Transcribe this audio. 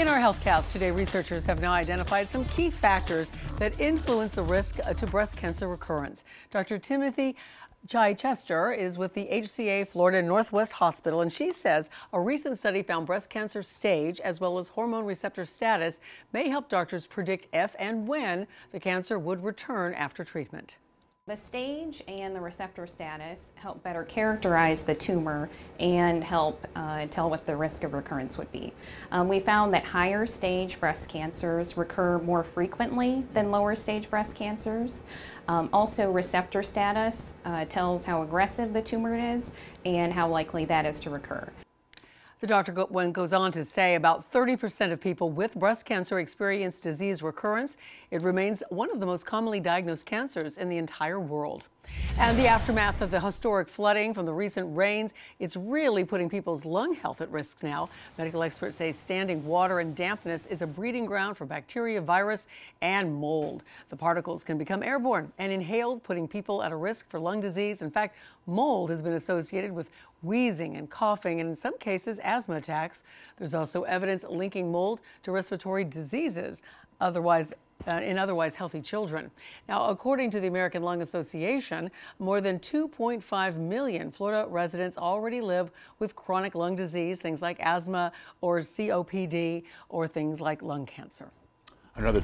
In our HealthCast today, researchers have now identified some key factors that influence the risk to breast cancer recurrence. Dr. Tiffany Chichester is with the HCA Florida Northwest Hospital, and she says a recent study found breast cancer stage as well as hormone receptor status may help doctors predict if and when the cancer would return after treatment. The stage and the receptor status help better characterize the tumor and help uh, tell what the risk of recurrence would be. Um, we found that higher stage breast cancers recur more frequently than lower stage breast cancers. Um, also, receptor status uh, tells how aggressive the tumor is and how likely that is to recur. The doctor goes on to say about 30% of people with breast cancer experience disease recurrence. It remains one of the most commonly diagnosed cancers in the entire world. And the aftermath of the historic flooding from the recent rains, it's really putting people's lung health at risk now. Medical experts say standing water and dampness is a breeding ground for bacteria, virus, and mold. The particles can become airborne and inhaled, putting people at a risk for lung disease. In fact, mold has been associated with wheezing and coughing, and in some cases, asthma attacks. There's also evidence linking mold to respiratory diseases otherwise uh, in otherwise healthy children. Now, according to the American Lung Association, more than 2.5 million Florida residents already live with chronic lung disease, things like asthma or COPD or things like lung cancer. Another